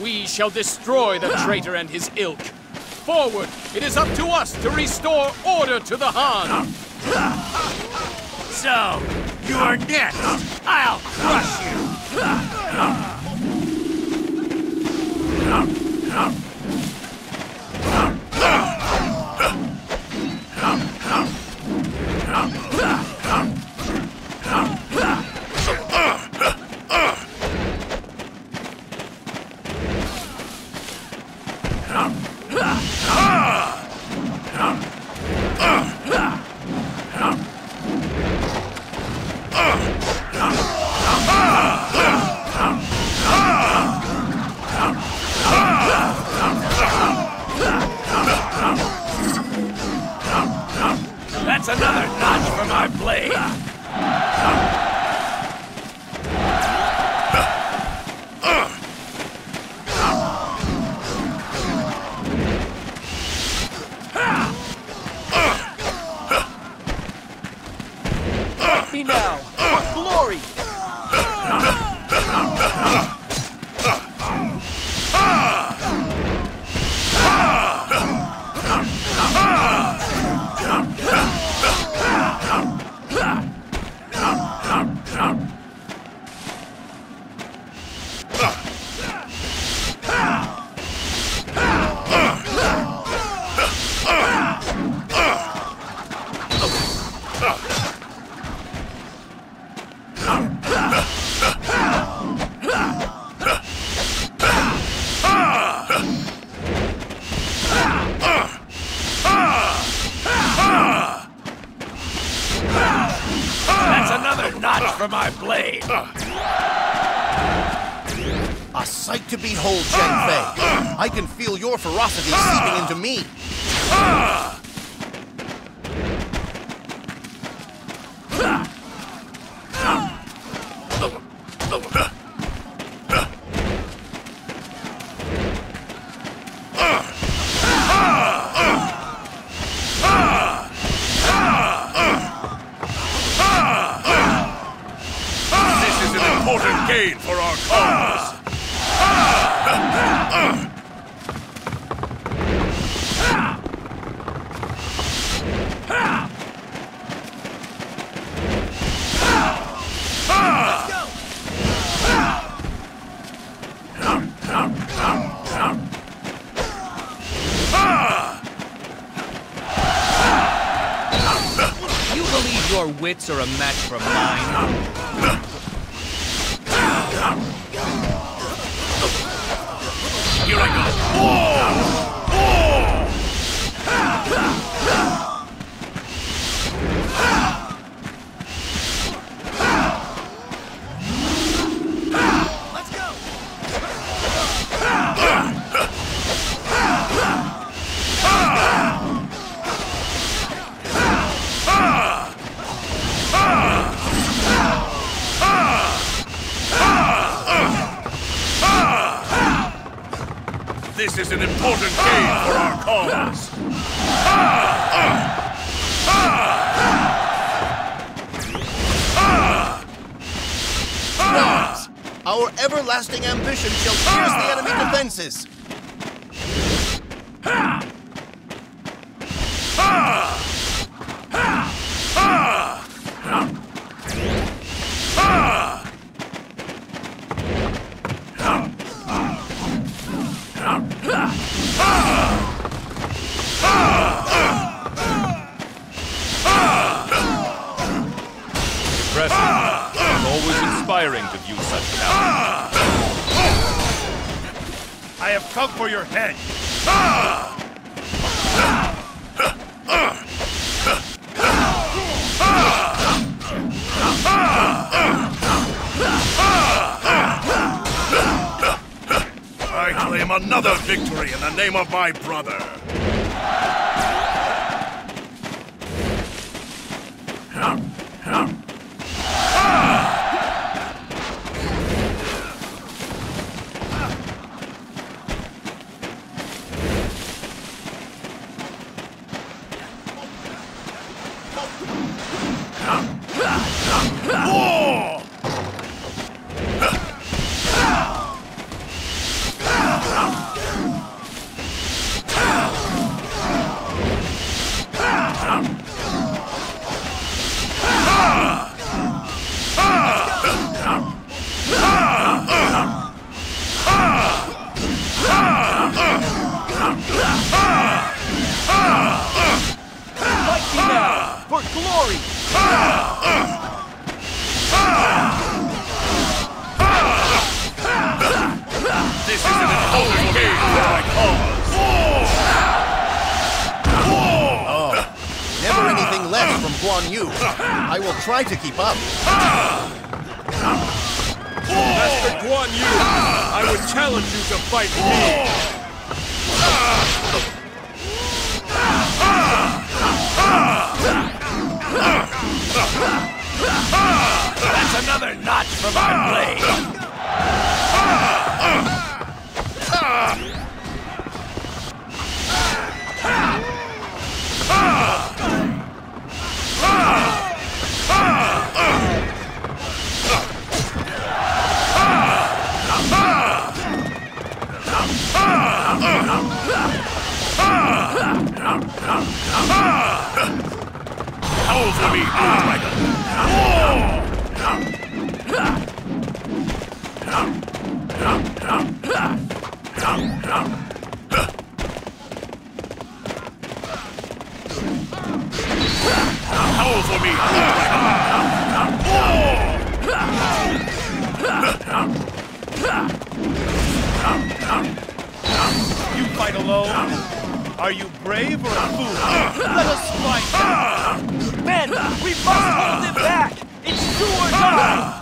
We shall destroy the traitor and his ilk. Forward! It is up to us to restore order to the Han! So, you're next. I'll crush you. That's now! A sight to behold, Zhang Fei. I can feel your ferocity seeping into me. Gain for our cause. You believe your wits are a match for mine? Important for our cause. Our everlasting ambition shall pierce the enemy defenses. Such. I have come for your head. I claim another victory in the name of my brother. I'll try to keep up. Master Guan Yu, I would challenge you to fight me. That's another notch for my blade. Howl for me, Blue Dragon! You fight alone? Are you brave or a fool? Let us fight! Men, we must hold him back! It's do or die!